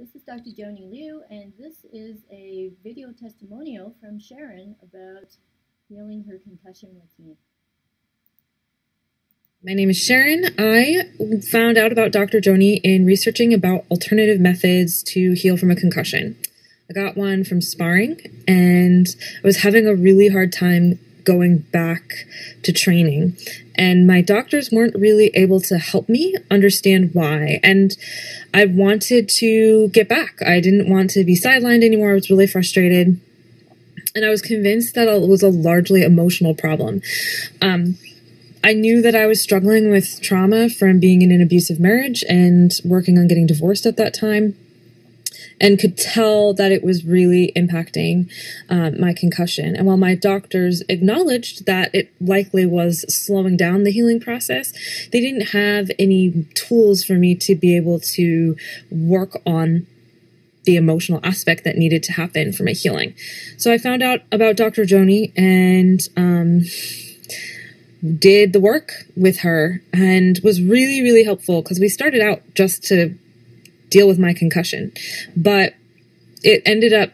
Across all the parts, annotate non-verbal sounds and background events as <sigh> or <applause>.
This is Dr. Joanny Liu, and this is a video testimonial from Sharon about healing her concussion routine. My name is Sharon. I found out about Dr. Joanny in researching about alternative methods to heal from a concussion. I got one from sparring, and I was having a really hard time going back to training. And my doctors weren't really able to help me understand why. And I wanted to get back. I didn't want to be sidelined anymore. I was really frustrated. And I was convinced that it was a largely emotional problem. Um, I knew that I was struggling with trauma from being in an abusive marriage and working on getting divorced at that time and could tell that it was really impacting um, my concussion. And while my doctors acknowledged that it likely was slowing down the healing process, they didn't have any tools for me to be able to work on the emotional aspect that needed to happen for my healing. So I found out about Dr. Joanny and um, did the work with her and was really, really helpful because we started out just to deal with my concussion. But it ended up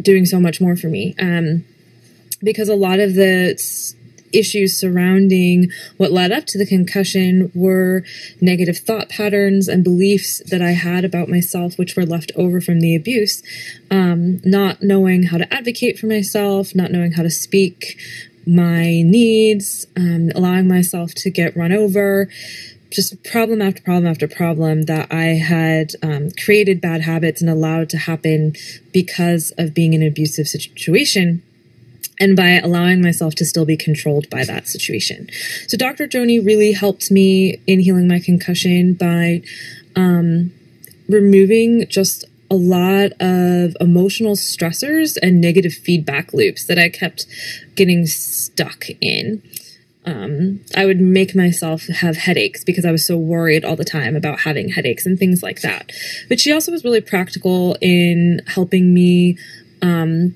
doing so much more for me um, because a lot of the issues surrounding what led up to the concussion were negative thought patterns and beliefs that I had about myself, which were left over from the abuse. Um, not knowing how to advocate for myself, not knowing how to speak my needs, um, allowing myself to get run over, just problem after problem after problem that I had um, created bad habits and allowed to happen because of being in an abusive situation and by allowing myself to still be controlled by that situation. So Dr. Joanny really helped me in healing my concussion by um, removing just a lot of emotional stressors and negative feedback loops that I kept getting stuck in um, I would make myself have headaches because I was so worried all the time about having headaches and things like that. But she also was really practical in helping me um,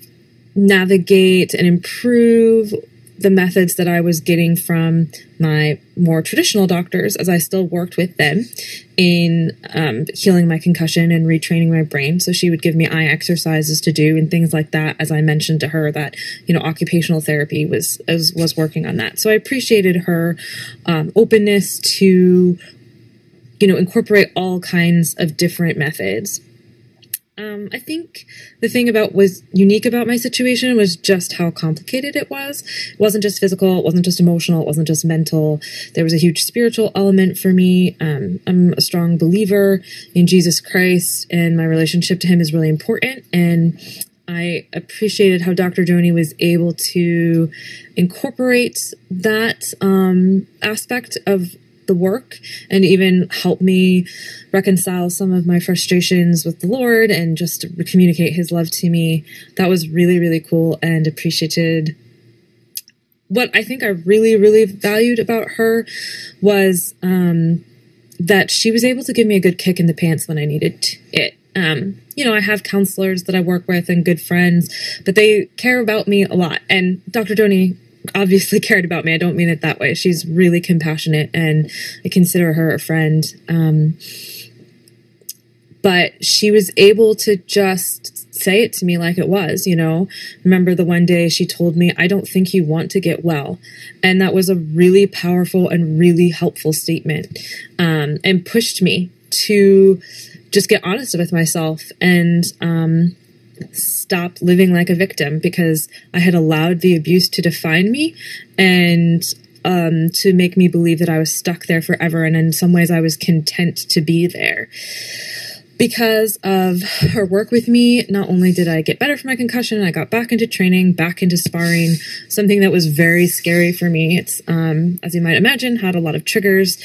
navigate and improve the methods that I was getting from my more traditional doctors as I still worked with them in um, healing my concussion and retraining my brain. So she would give me eye exercises to do and things like that. As I mentioned to her that you know occupational therapy was was, was working on that. So I appreciated her um, openness to you know incorporate all kinds of different methods um, I think the thing about was unique about my situation was just how complicated it was. It wasn't just physical, it wasn't just emotional, it wasn't just mental. There was a huge spiritual element for me. Um, I'm a strong believer in Jesus Christ, and my relationship to Him is really important. And I appreciated how Dr. Joanny was able to incorporate that um, aspect of the work and even help me reconcile some of my frustrations with the Lord and just communicate his love to me. That was really, really cool and appreciated. What I think I really, really valued about her was um, that she was able to give me a good kick in the pants when I needed it. Um, you know, I have counselors that I work with and good friends, but they care about me a lot. And Dr. Joanny obviously cared about me. I don't mean it that way. She's really compassionate and I consider her a friend. Um, but she was able to just say it to me like it was, you know. Remember the one day she told me, I don't think you want to get well. And that was a really powerful and really helpful statement um, and pushed me to just get honest with myself and um, stop living like a victim because I had allowed the abuse to define me and um, to make me believe that I was stuck there forever. And in some ways, I was content to be there. Because of her work with me, not only did I get better from my concussion, I got back into training, back into sparring, something that was very scary for me. It's, um, as you might imagine, had a lot of triggers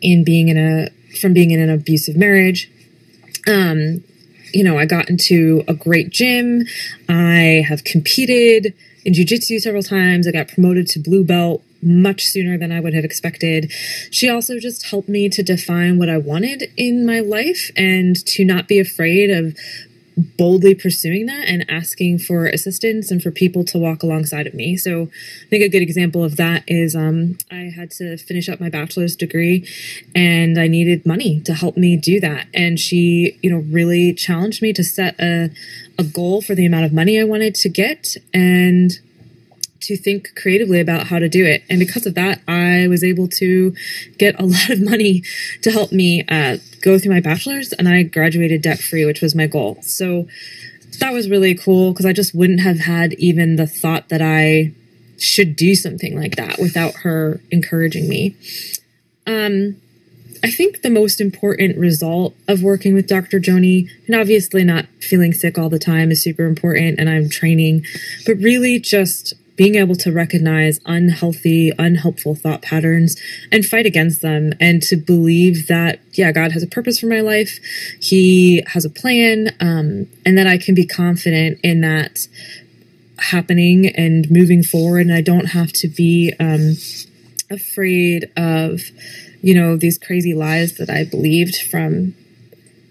in being in a, from being in an abusive marriage. Um, you know, I got into a great gym. I have competed in jujitsu several times. I got promoted to blue belt much sooner than I would have expected. She also just helped me to define what I wanted in my life and to not be afraid of boldly pursuing that and asking for assistance and for people to walk alongside of me. So I think a good example of that is um, I had to finish up my bachelor's degree and I needed money to help me do that. And she, you know, really challenged me to set a, a goal for the amount of money I wanted to get and to think creatively about how to do it. And because of that, I was able to get a <laughs> lot of money to help me uh, go through my bachelor's, and I graduated debt free, which was my goal. So that was really cool because I just wouldn't have had even the thought that I should do something like that without her encouraging me. Um, I think the most important result of working with Dr. Joanny, and obviously not feeling sick all the time is super important, and I'm training, but really just being able to recognize unhealthy, unhelpful thought patterns and fight against them, and to believe that, yeah, God has a purpose for my life, He has a plan, um, and that I can be confident in that happening and moving forward, and I don't have to be um, afraid of, you know, these crazy lies that I believed from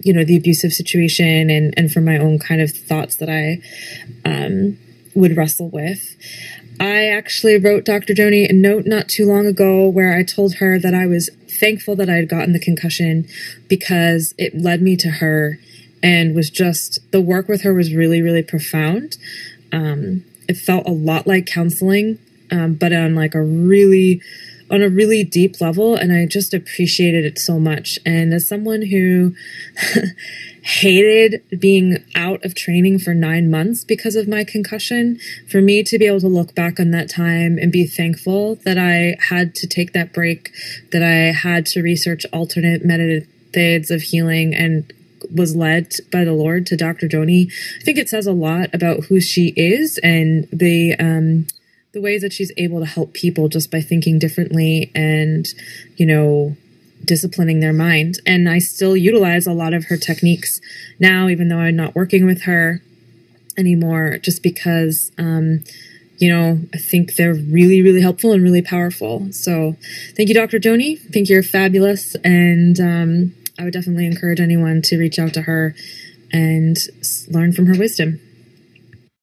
you know the abusive situation and and from my own kind of thoughts that i um would wrestle with I actually wrote Dr. Joanny a note not too long ago where I told her that I was thankful that I had gotten the concussion because it led me to her and was just the work with her was really, really profound. Um, it felt a lot like counseling, um, but on like a really on a really deep level and I just appreciated it so much. And as someone who <laughs> hated being out of training for nine months because of my concussion, for me to be able to look back on that time and be thankful that I had to take that break, that I had to research alternate methods of healing and was led by the Lord to Dr. Joanny, I think it says a lot about who she is and the um, the ways that she's able to help people just by thinking differently and, you know, disciplining their mind. And I still utilize a lot of her techniques now, even though I'm not working with her anymore, just because, um, you know, I think they're really, really helpful and really powerful. So thank you, Dr. Joanny. I think you're fabulous. And um, I would definitely encourage anyone to reach out to her and learn from her wisdom.